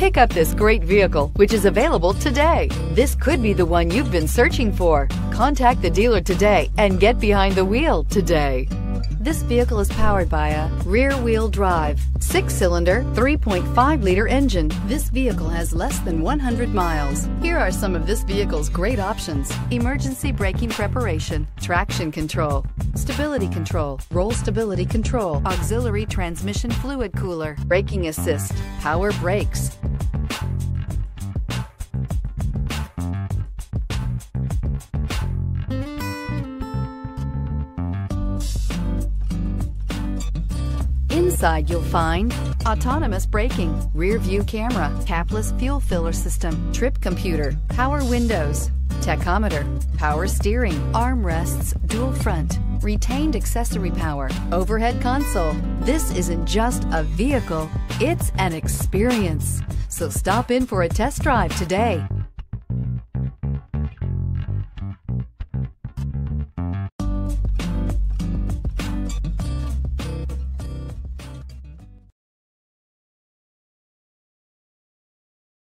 Pick up this great vehicle, which is available today. This could be the one you've been searching for. Contact the dealer today and get behind the wheel today. This vehicle is powered by a rear-wheel drive, six-cylinder, 3.5-liter engine. This vehicle has less than 100 miles. Here are some of this vehicle's great options. Emergency braking preparation, traction control, stability control, roll stability control, auxiliary transmission fluid cooler, braking assist, power brakes, Inside you'll find autonomous braking, rear view camera, capless fuel filler system, trip computer, power windows, tachometer, power steering, armrests, dual front, retained accessory power, overhead console. This isn't just a vehicle, it's an experience. So stop in for a test drive today.